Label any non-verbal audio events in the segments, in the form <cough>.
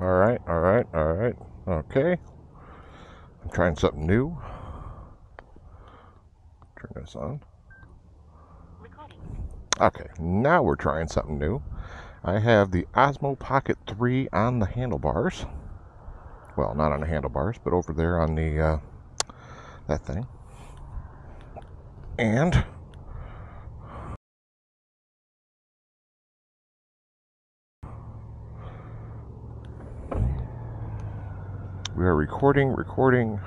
All right, all right, all right. Okay. I'm trying something new. Turn this on. Okay, now we're trying something new. I have the Osmo Pocket 3 on the handlebars. Well, not on the handlebars, but over there on the uh, that thing. And we are recording, recording,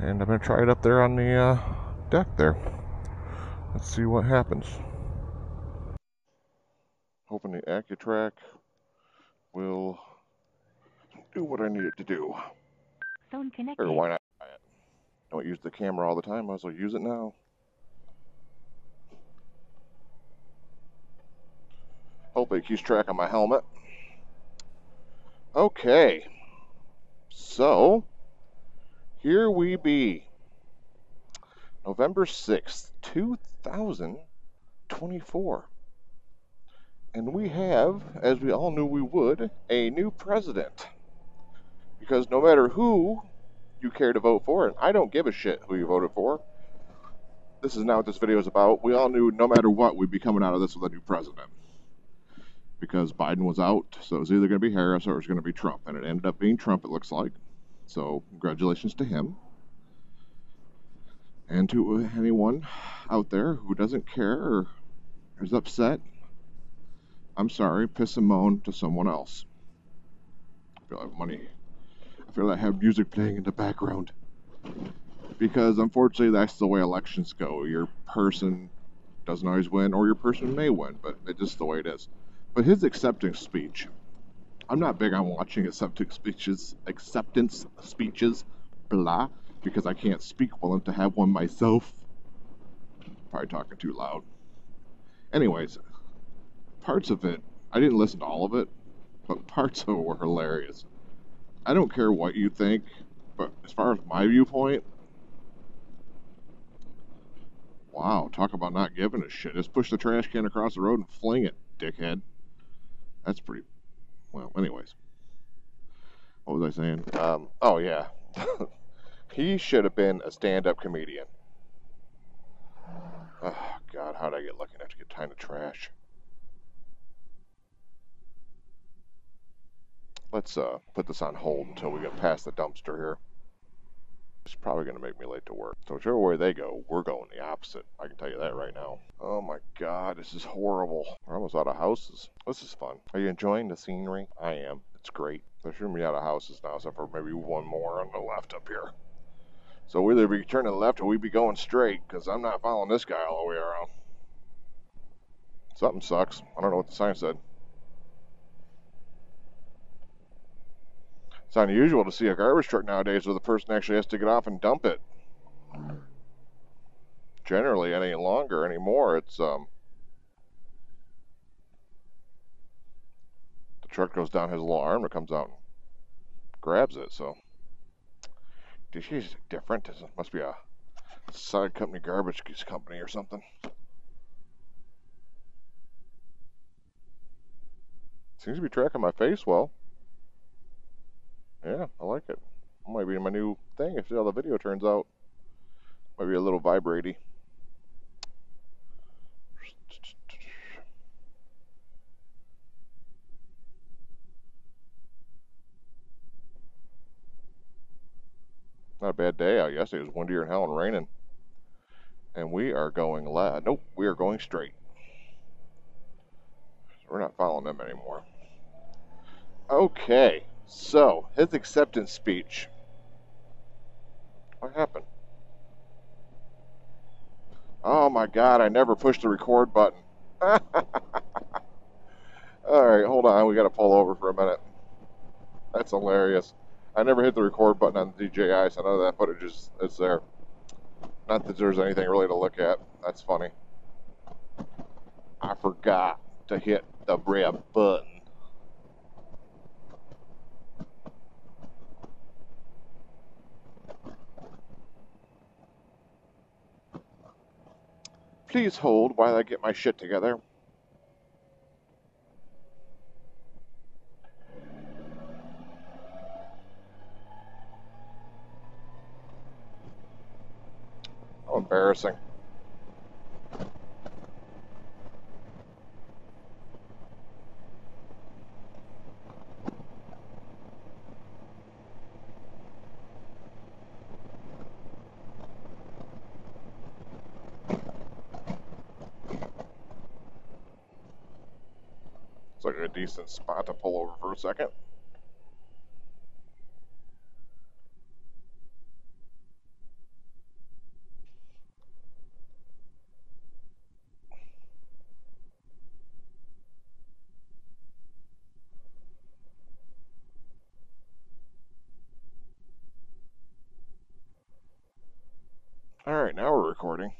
and I'm going to try it up there on the uh, deck there. Let's see what happens. Hoping the ActiveTrack will do what I need it to do. Phone connected. Or why not it? Don't use the camera all the time, might as well use it now. Hope it keeps track of my helmet. Okay. So, here we be. November 6th, 2024. And we have, as we all knew we would, a new president. Because no matter who you care to vote for, and I don't give a shit who you voted for, this is not what this video is about. We all knew no matter what, we'd be coming out of this with a new president. Because Biden was out, so it was either going to be Harris or it was going to be Trump. And it ended up being Trump, it looks like. So, congratulations to him. And to anyone out there who doesn't care or is upset, I'm sorry, piss and moan to someone else. I feel like money. I feel like I have music playing in the background. Because unfortunately, that's the way elections go. Your person doesn't always win, or your person may win, but it's just the way it is. But his acceptance speech, I'm not big on watching acceptance speeches, acceptance speeches, blah, because I can't speak well enough to have one myself. Probably talking too loud. Anyways, parts of it, I didn't listen to all of it, but parts of it were hilarious. I don't care what you think, but as far as my viewpoint, wow, talk about not giving a shit. Just push the trash can across the road and fling it, dickhead. That's pretty. Well, anyways. What was I saying? Um, oh, yeah. <laughs> he should have been a stand up comedian. Oh, God, how did I get lucky enough to get time to trash? Let's uh, put this on hold until we get past the dumpster here. It's probably going to make me late to work. So whichever way they go, we're going the opposite. I can tell you that right now. Oh my god, this is horrible. We're almost out of houses. This is fun. Are you enjoying the scenery? I am. It's great. There shouldn't be out of houses now, except for maybe one more on the left up here. So we'll either be turning left or we be going straight, because I'm not following this guy all the way around. Something sucks. I don't know what the sign said. It's unusual to see a garbage truck nowadays where the person actually has to get off and dump it. Generally, any longer anymore, it's um, the truck goes down his little arm that comes out and grabs it. So, she's different. It must be a side company, garbage company or something. Seems to be tracking my face well. Yeah, I like it. Might be my new thing if how the video turns out. Might be a little vibratey. Not a bad day out yesterday. It was windier and hell and raining. And we are going left. Nope, we are going straight. We're not following them anymore. Okay. So, his acceptance speech. What happened? Oh my god, I never pushed the record button. <laughs> Alright, hold on. We got to pull over for a minute. That's hilarious. I never hit the record button on the DJI, so none of that footage is, is there. Not that there's anything really to look at. That's funny. I forgot to hit the red button. Please hold while I get my shit together. How embarrassing. It's like a decent spot to pull over for a second. All right, now we're recording.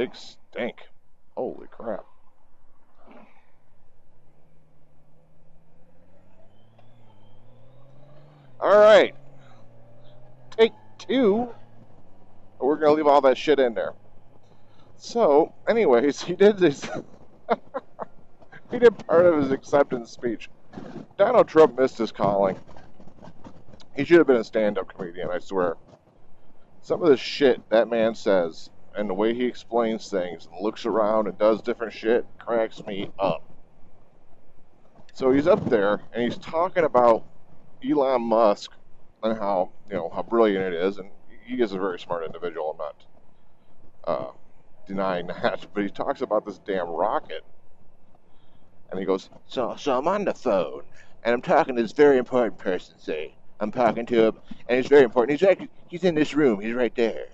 This stink. Holy crap. All right, take two. We're gonna leave all that shit in there. So, anyways, <laughs> he did this. <laughs> he did part of his acceptance speech. Donald Trump missed his calling. He should have been a stand-up comedian, I swear. Some of the shit that man says and the way he explains things and looks around and does different shit cracks me up. So he's up there and he's talking about Elon Musk and how you know how brilliant it is, and he is a very smart individual. I'm not uh, denying <laughs> that, but he talks about this damn rocket, and he goes, "So, so I'm on the phone, and I'm talking to this very important person. Say, I'm talking to him, and it's very important. He's right, he's in this room. He's right there."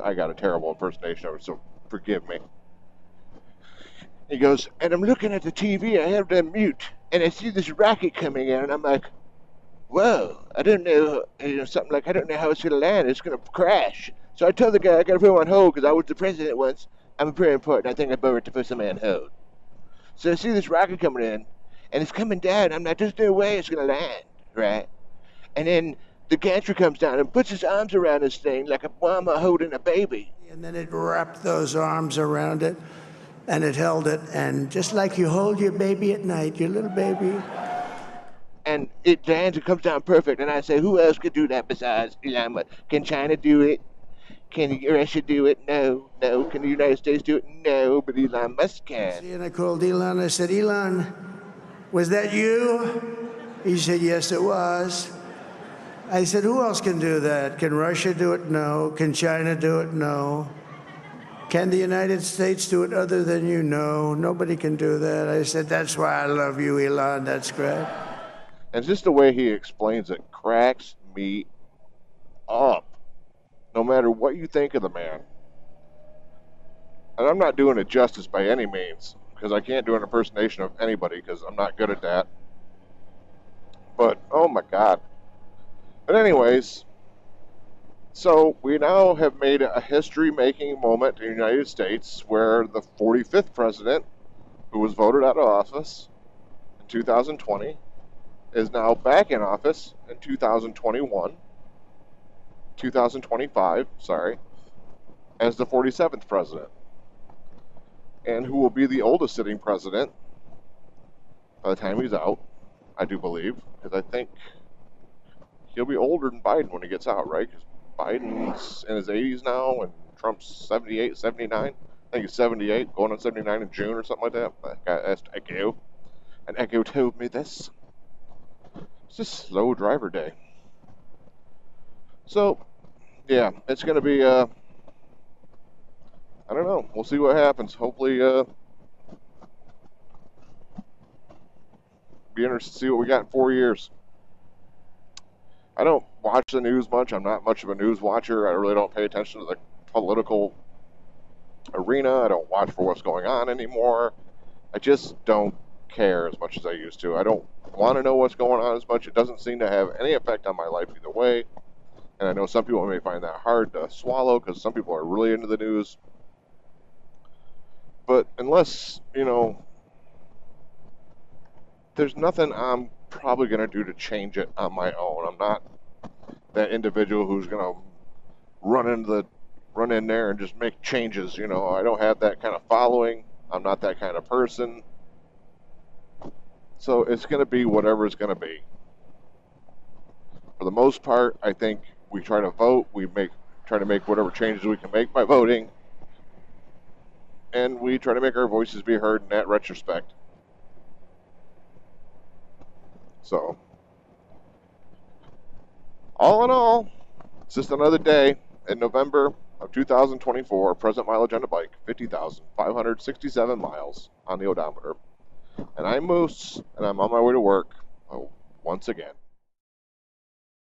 I got a terrible impersonation of it, so forgive me. He goes, and I'm looking at the TV, I have on mute, and I see this rocket coming in, and I'm like, whoa, I don't know, you know, something like, I don't know how it's going to land, it's going to crash. So I told the guy, I got to put him on hold, because I was the president once, I'm very important, I think I'm better to put somebody on hold. So I see this rocket coming in, and it's coming down, I'm like, there's no way it's going to land, right? And then the gantry comes down and puts his arms around his thing like a mama holding a baby. And then it wrapped those arms around it and it held it. And just like you hold your baby at night, your little baby. And it lands and comes down perfect. And I say, who else could do that besides Elon Musk? Can China do it? Can Russia do it? No. No. Can the United States do it? No. But Elon Musk can. See, and I called Elon. I said, Elon, was that you? He said, yes, it was. I said, who else can do that? Can Russia do it? No. Can China do it? No. Can the United States do it other than you? No. Nobody can do that. I said, that's why I love you, Elon. That's great. And just the way he explains it cracks me up. No matter what you think of the man. And I'm not doing it justice by any means, because I can't do an impersonation of anybody, because I'm not good at that. But, oh my god. But anyways, so we now have made a history-making moment in the United States where the 45th president, who was voted out of office in 2020, is now back in office in 2021, 2025, sorry, as the 47th president, and who will be the oldest sitting president by the time he's out, I do believe, because I think he'll be older than Biden when he gets out, right? Because Biden's in his 80s now, and Trump's 78, 79. I think he's 78, going on 79 in June or something like that. I asked Echo, and Echo told me this. It's just slow driver day. So, yeah, it's going to be, uh, I don't know. We'll see what happens. Hopefully, uh, be interested to see what we got in four years. I don't watch the news much. I'm not much of a news watcher. I really don't pay attention to the political arena. I don't watch for what's going on anymore. I just don't care as much as I used to. I don't want to know what's going on as much. It doesn't seem to have any effect on my life either way. And I know some people may find that hard to swallow because some people are really into the news. But unless, you know, there's nothing I'm probably going to do to change it on my own. I'm not that individual who's going to run into the run in there and just make changes. You know, I don't have that kind of following. I'm not that kind of person. So it's going to be whatever it's going to be. For the most part, I think we try to vote. We make try to make whatever changes we can make by voting, and we try to make our voices be heard in that retrospect. So, all in all, it's just another day in November of 2024. Present mileage on a bike 50,567 miles on the odometer. And I'm Moose, and I'm on my way to work oh, once again.